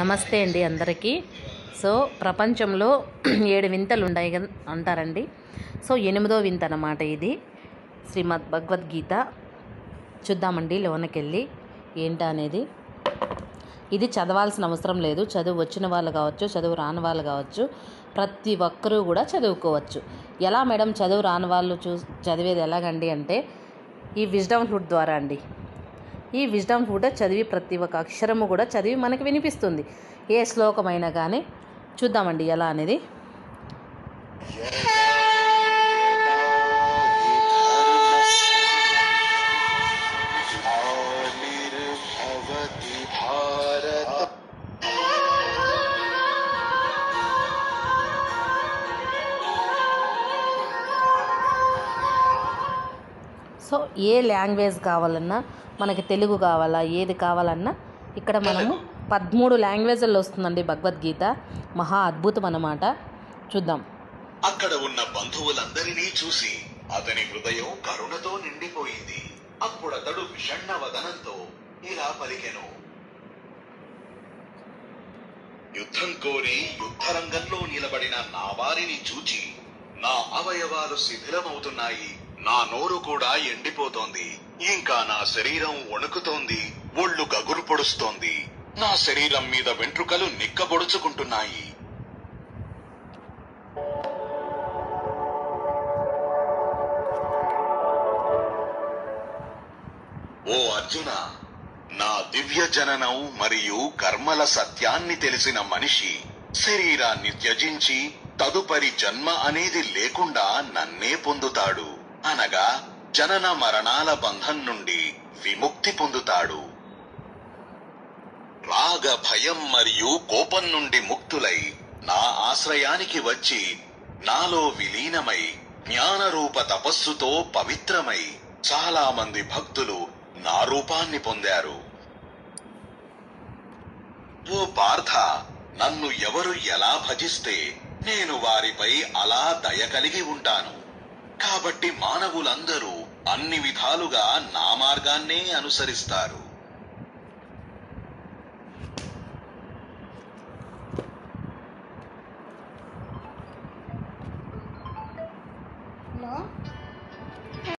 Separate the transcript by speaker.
Speaker 1: నమస్తే అండి అందరికీ. సో ప్రపంచంలో ఏడు వింతలు ఉన్నాయి అంటారండి. సో ఎనిమిదో వింత అన్నమాట ఇది. శ్రీమద్ భగవద్గీత. చూద్దామండి లోనకెళ్ళి ఏంటా అనేది ఇది చదవాల్సిన అవసరం లేదు. చదువు వచ్చిన వాళ్ళు కావచ్చు చదువు రాని వాళ్ళు కావచ్చు ప్రతి ఒక్కరూ కూడా చదువుకోవచ్చు. ఎలా మేడం చదువు రాని వాళ్ళు చూ చదివేది ఎలాగండి అంటే ఈ విజ్డమ్ ఫ్లూట్ ద్వారా అండి. ఈ విజ్డమ్ కూడా చదివి ప్రతి ఒక్క అక్షరము కూడా చదివి మనకి వినిపిస్తుంది. ఏ శ్లోకమైనా కానీ చూద్దామండి ఎలా అనేది. సో ఏ లాంగ్వేజ్ కావాలన్నా మనకి తెలుగు కావాలా ఏది కావాలన్నా ఇక్కడ మనము పదమూడు లాంగ్వేజ్ల్లో వస్తుందండి భగవద్గీత. మహా అద్భుతం అన్నమాట చూద్దాం.
Speaker 2: అక్కడ ఉన్న బంధువులందరినీ చూసి అతని హృదయం కరుణతో నిండిపోయింది. అప్పుడతడు విషణ్ణ వదనంతో ఇలా పలికెను. యుద్ధం కోరి యుద్ధరంగంలో నిలబడిన నా వారిని చూచి నా అవయవాలు శిథిలమవుతున్నాయి. నా నోరు కూడా ఎండిపోతోంది. ఇంకా నా శరీరం వణుకుతోంది. ఒళ్ళు గగురు పొడుస్తోంది. నా శరీరం మీద వెంట్రుకలు నిక్కబొడుచుకుంటున్నాయి. ఓ అర్జున నా దివ్య జననం మరియు కర్మల సత్యాన్ని తెలిసిన మనిషి శరీరాన్ని త్యజించి తదుపరి జన్మ అనేది లేకుండా నన్నే పొందుతాడు. అనగా జనన మరణాల బంధం నుండి విముక్తి పొందుతాడు. రాగ భయం మరియు కోపం నుండి ముక్తులై నా ఆశ్రయానికి వచ్చి నాలో విలీనమై జ్ఞానరూప తపస్సుతో పవిత్రమై చాలా మంది భక్తులు నా రూపాన్ని పొందారు. ఓ పార్థ నన్ను ఎవరు ఎలా భజిస్తే నేను వారిపై అలా దయ కలిగి ఉంటాను. కాబట్టి మానవులందరూ అన్ని విధాలుగా నా మార్గాన్నే అనుసరిస్తారు.